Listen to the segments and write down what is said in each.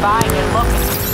buying and looking.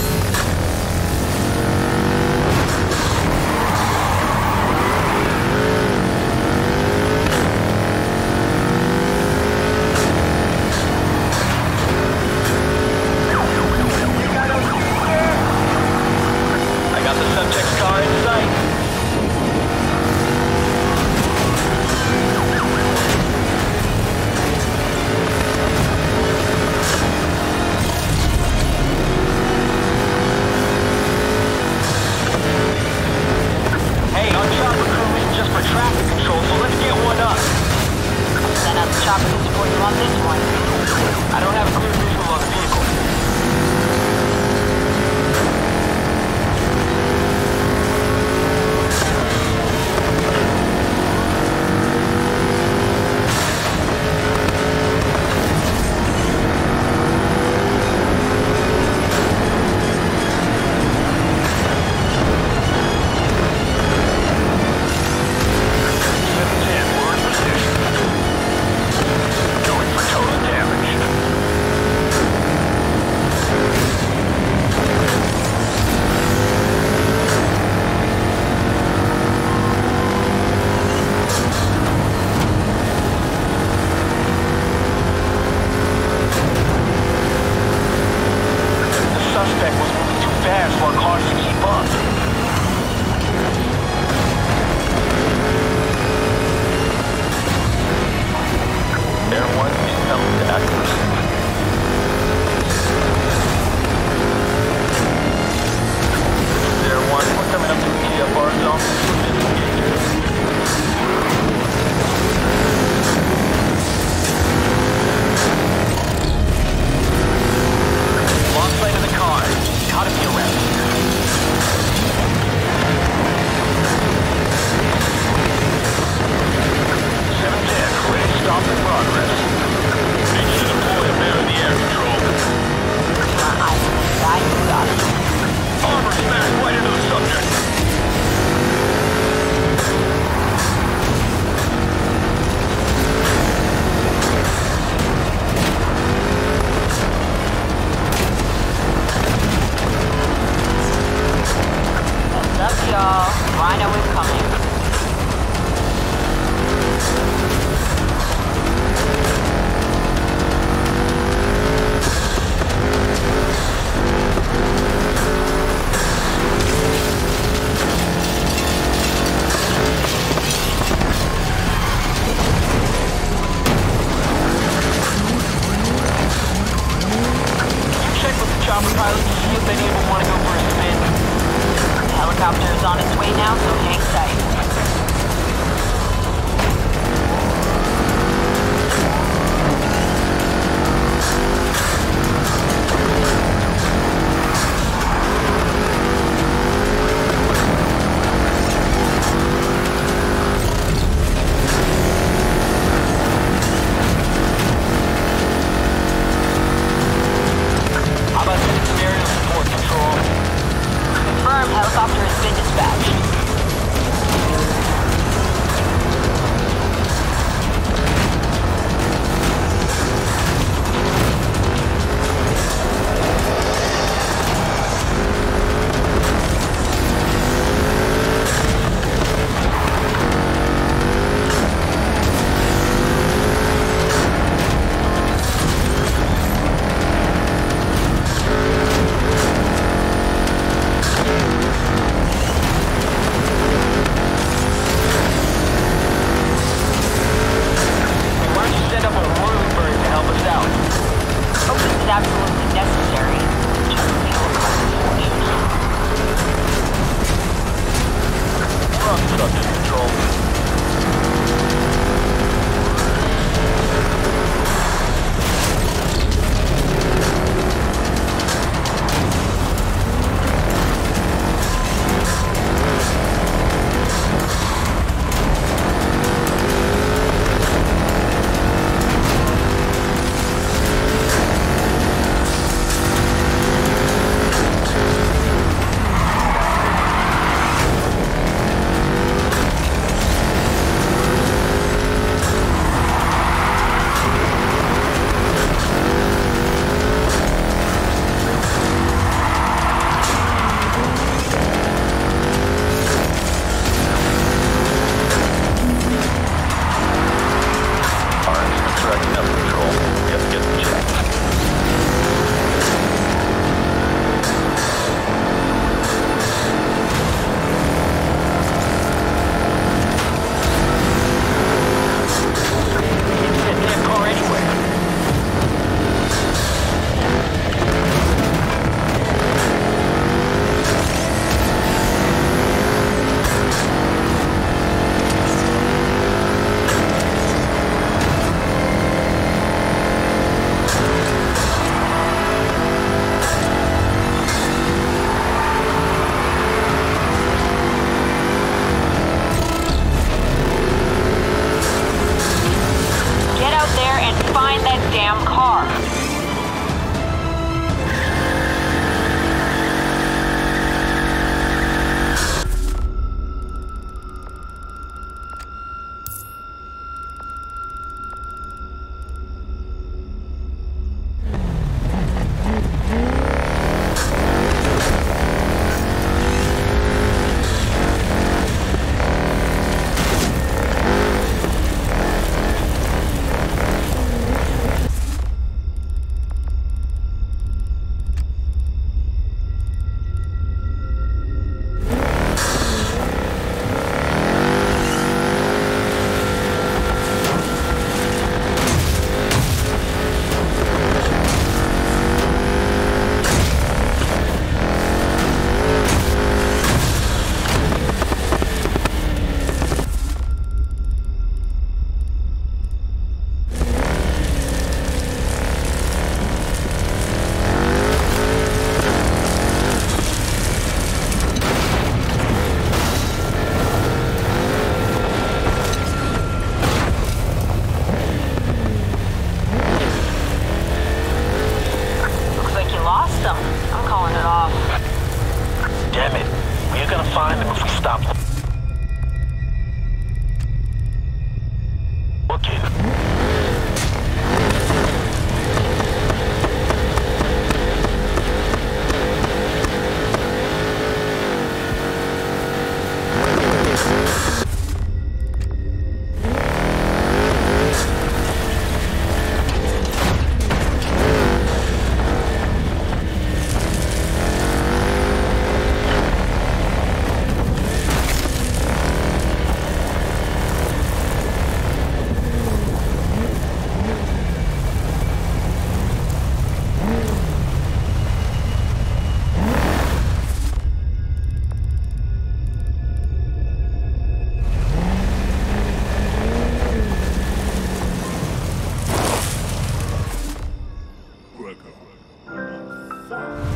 That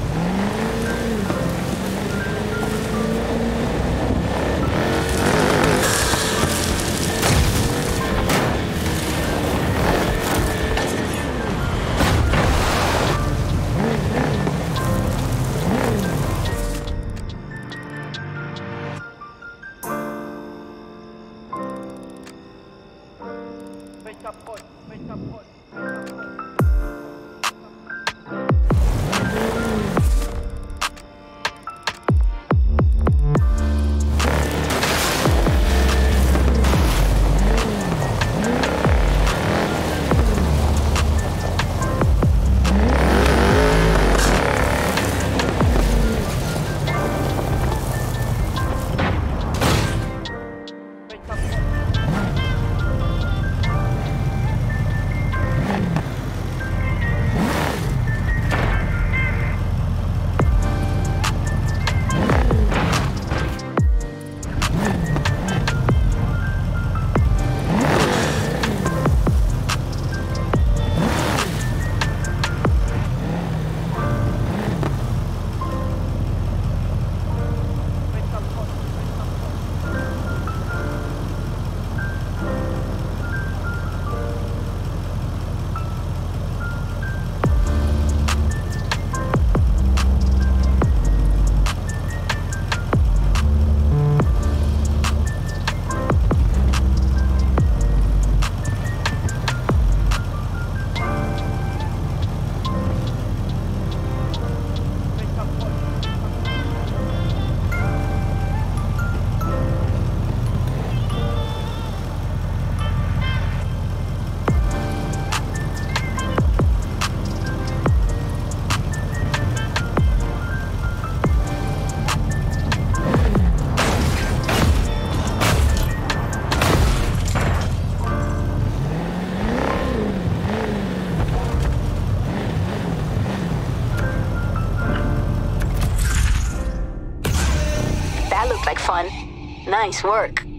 Nice work.